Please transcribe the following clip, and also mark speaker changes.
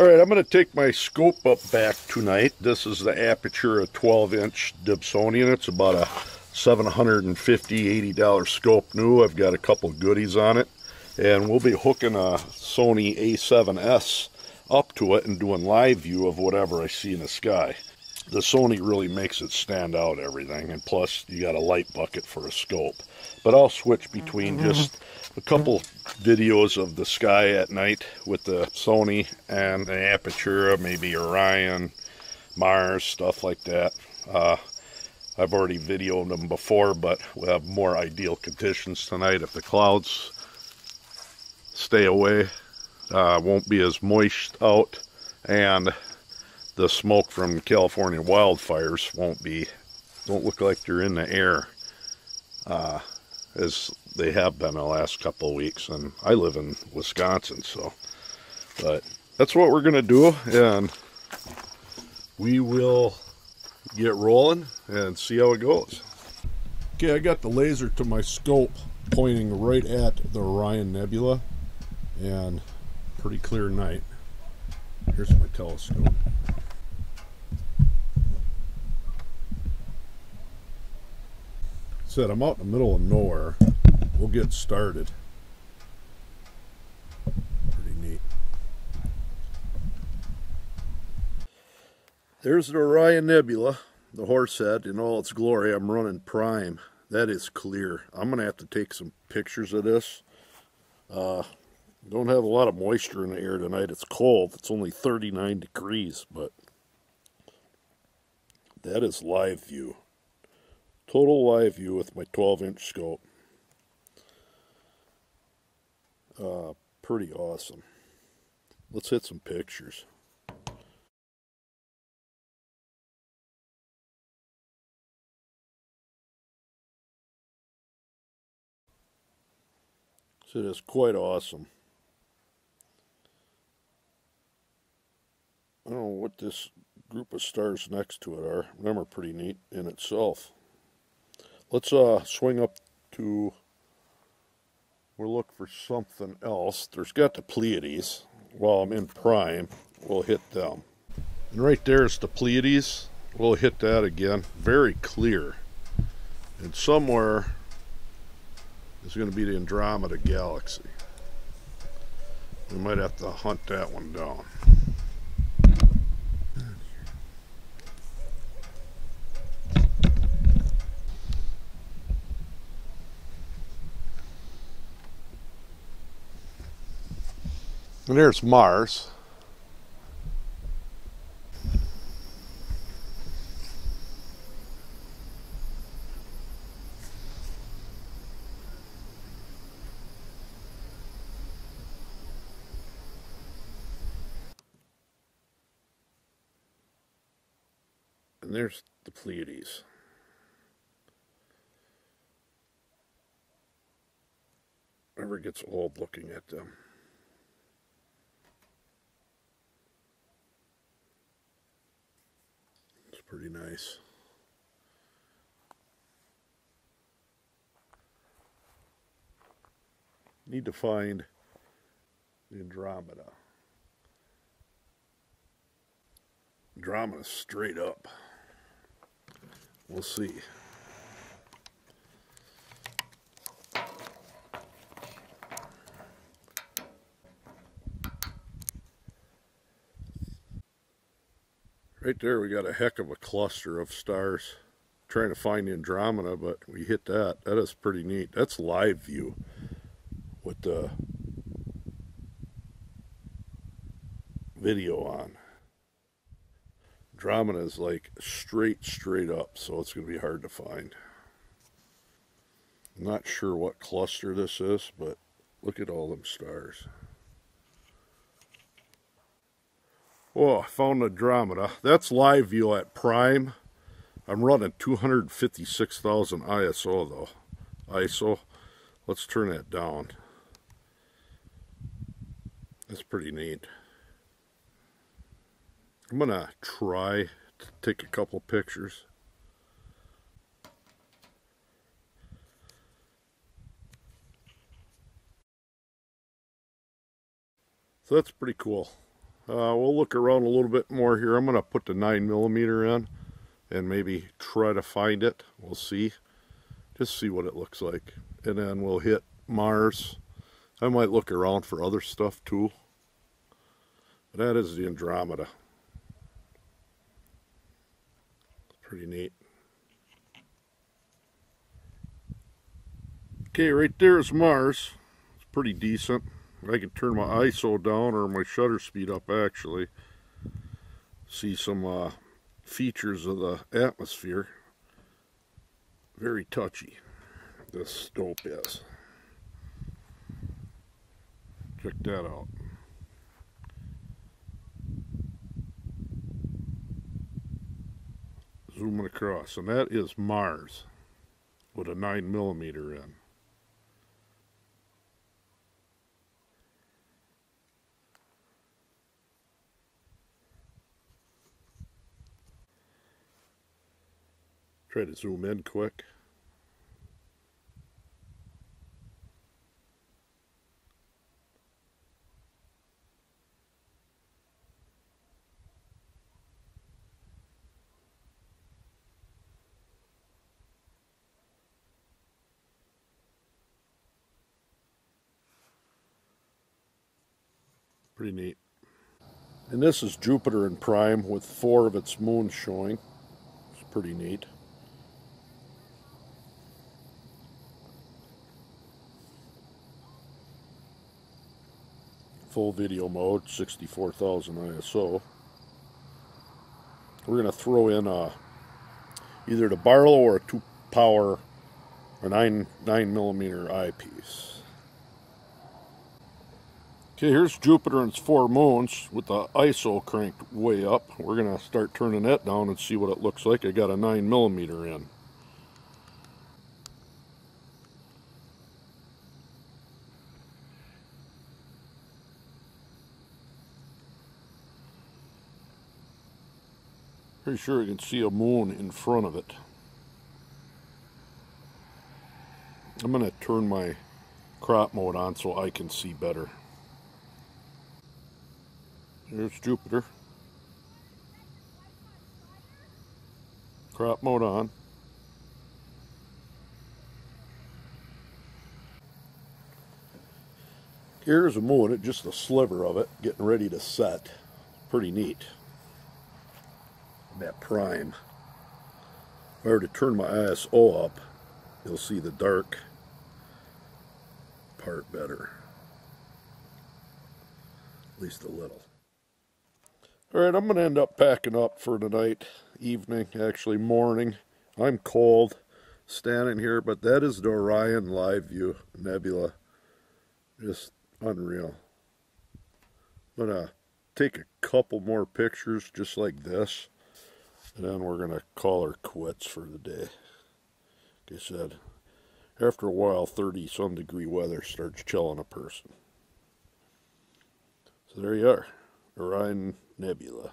Speaker 1: All right, I'm going to take my scope up back tonight. This is the Apertura 12 inch Dobsonian. It's about a $750, $80 scope new. I've got a couple goodies on it. And we'll be hooking a Sony a7S up to it and doing live view of whatever I see in the sky. The Sony really makes it stand out everything. And plus, you got a light bucket for a scope. But I'll switch between just a couple videos of the sky at night with the Sony and the Apertura, maybe Orion, Mars, stuff like that. Uh, I've already videoed them before, but we'll have more ideal conditions tonight if the clouds stay away. Uh, won't be as moist out, and the smoke from California wildfires won't be, won't look like you're in the air. Uh, as they have been the last couple of weeks. And I live in Wisconsin, so. But that's what we're going to do. And we will get rolling and see how it goes. Okay, I got the laser to my scope pointing right at the Orion Nebula. And pretty clear night. Here's my telescope. Said I'm out in the middle of nowhere we'll get started. Pretty neat. There's the Orion Nebula, the Horsehead in all its glory. I'm running prime. That is clear. I'm going to have to take some pictures of this. Uh, don't have a lot of moisture in the air tonight. It's cold. It's only 39 degrees, but that is live view. Total live view with my 12 inch scope. Uh, pretty awesome. Let's hit some pictures. So it is quite awesome. I don't know what this group of stars next to it are. Them are pretty neat in itself. Let's uh, swing up to we'll look for something else. There's got the Pleiades. While I'm in prime, we'll hit them. And right there's the Pleiades. We'll hit that again. Very clear. And somewhere is going to be the Andromeda Galaxy. We might have to hunt that one down. And there's Mars. And there's the Pleiades. Never gets old looking at them. pretty nice. Need to find the Andromeda. Andromeda straight up. We'll see. Right there we got a heck of a cluster of stars. trying to find Andromeda, but we hit that. That is pretty neat. That's live view with the video on. Andromeda is like straight, straight up, so it's going to be hard to find. I'm not sure what cluster this is, but look at all them stars. Oh, I found Andromeda. That's live view at prime. I'm running 256,000 ISO though. ISO. Let's turn that down. That's pretty neat. I'm going to try to take a couple pictures. So that's pretty cool. Uh, we'll look around a little bit more here. I'm going to put the 9 millimeter in and maybe try to find it. We'll see. Just see what it looks like. And then we'll hit Mars. I might look around for other stuff too. But that is the Andromeda. Pretty neat. Okay, right there is Mars. It's pretty decent. I can turn my ISO down or my shutter speed up actually. See some uh, features of the atmosphere. Very touchy, this scope is. Check that out. Zooming across, and that is Mars with a 9 millimeter in. Try to zoom in quick. Pretty neat. And this is Jupiter in prime with four of its moons showing. It's pretty neat. Full video mode, 64,000 ISO. We're going to throw in a, uh, either the Barlow or a 2 power or 9, 9 millimeter eyepiece. Okay, here's Jupiter and its four moons with the ISO cranked way up. We're going to start turning that down and see what it looks like. I got a 9 millimeter in. Pretty sure you can see a moon in front of it. I'm going to turn my crop mode on so I can see better. There's Jupiter. Crop mode on. Here's a moon, just a sliver of it, getting ready to set. Pretty neat that prime. If I were to turn my ISO up, you'll see the dark part better. At least a little. Alright, I'm going to end up packing up for tonight, evening, actually morning. I'm cold standing here, but that is the Orion Live View Nebula. Just unreal. I'm going to take a couple more pictures just like this. And then we're going to call her quits for the day. Like I said, after a while, 30 some degree weather starts chilling a person. So there you are, Orion Nebula.